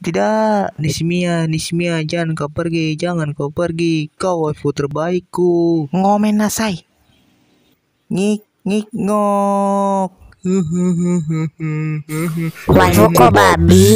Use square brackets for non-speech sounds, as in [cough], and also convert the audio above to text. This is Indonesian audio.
Tidak, Nismia, Nismia, jangan kau pergi, jangan kau pergi. Kau waifu terbaikku. Ngomen nasai. Ngik, ngik, ngok. [laughs] Waifuku babi.